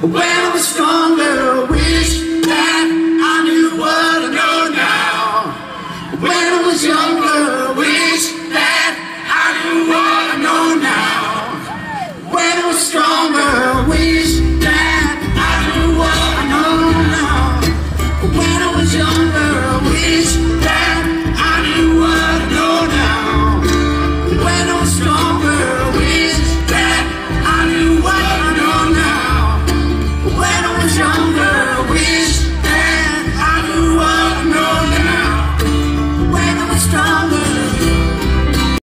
When Well, the stronger wish that I knew what I know now. When I was younger, wish.